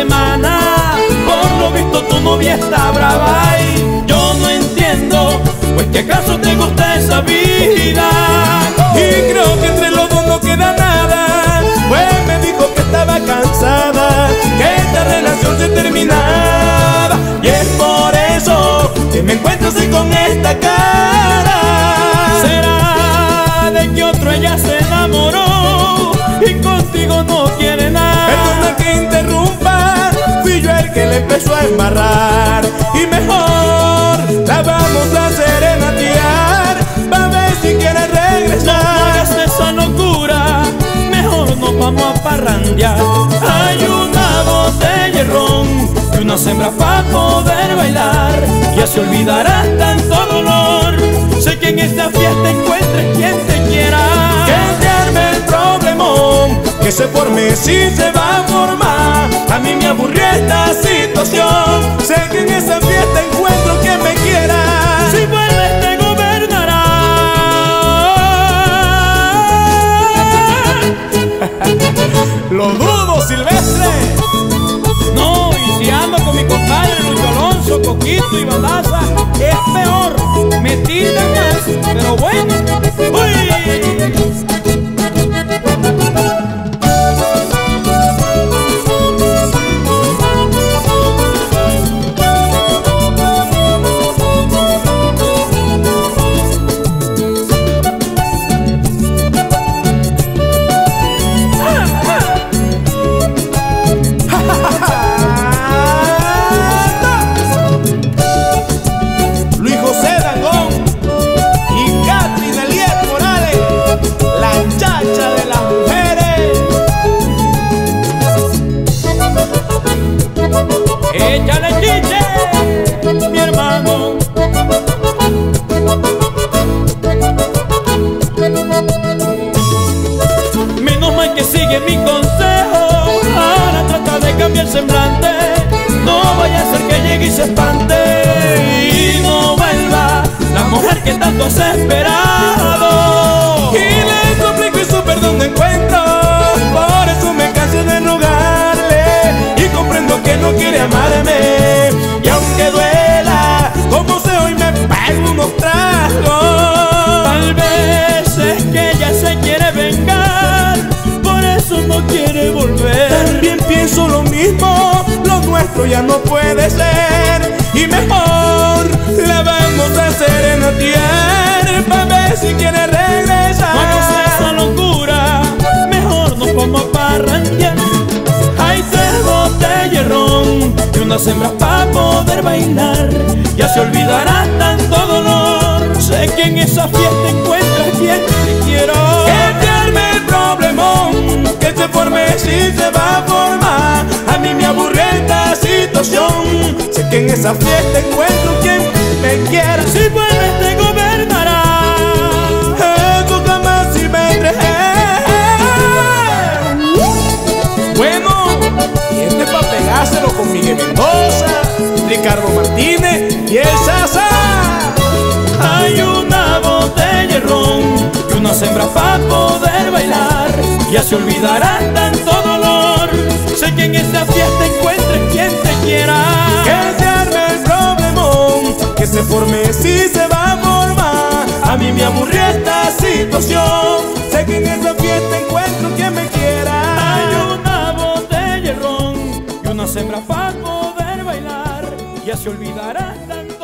semana. Por lo visto tu novia está brava y yo no entiendo, pues que acaso te gusta esa vida. Y creo que entre los dos no queda nada, pues me dijo que estaba cansada, que esta relación se terminaba. Y es por eso que me encuentro así con una hembras para poder bailar. Ya se olvidará tanto dolor. Sé que en esta fiesta encuentres quien te quiera. Que arme el problemón, que se forme si se va a formar. A mí me aburrió esta situación, sé que en esa fiesta encuentro quien me quiera. Si vuelves te gobernará. Lo dudo, Silvestre. No, si ando con mi compadre Lucho Alonso, Coquito y Balaza, es peor, se espante. Y no vuelva la mujer que tanto has esperado. Y le suplico y su perdón no encuentro Por eso me cansé de rogarle Y comprendo que no quiere amarme Y aunque duela Como se hoy me pego unos tragos Tal vez es que ella se quiere vengar, por eso no quiere volver. También pienso lo mismo Lo nuestro ya no puede ser Y mejor La vamos a serenatear Pa' ver si quiere regresar No hagas esa locura, mejor nos vamos a parrandear. Hay tres de ron y unas hembras para poder bailar. Ya se olvidará tanto dolor. Sé que en esa fiesta encuentras quien te quiero. Que el problemón, que se forme si se va a formar. En esa fiesta encuentro quien me quiera. Si vuelves te gobernará. Eso jamás si me Bueno, y este pa' pegárselo con Miguel Mendoza, Ricardo Martínez y el Sasa. Hay una botella de ron y unas hembras para poder bailar. Ya se olvidará tanto problemón, que se forme si se va a formar. A mí me aburrió esta situación. Sé que en esa fiesta encuentro quien me quiera. Hay una botella de ron y unas hembras para poder bailar. Ya se olvidará tanto